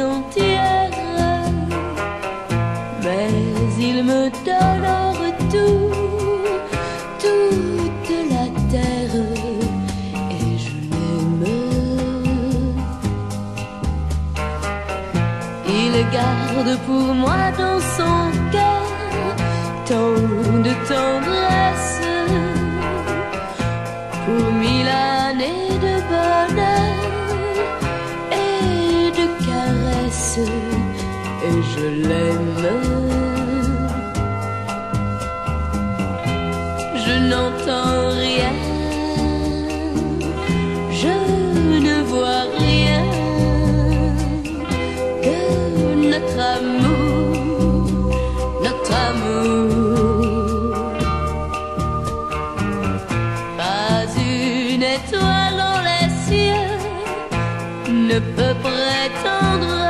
entière. Mais il me donne en retour garde pour moi dans son cœur tant de tendresse pour mille années de bonheur et de caresses, et je l'aime. Je n'entends ne peut prétendre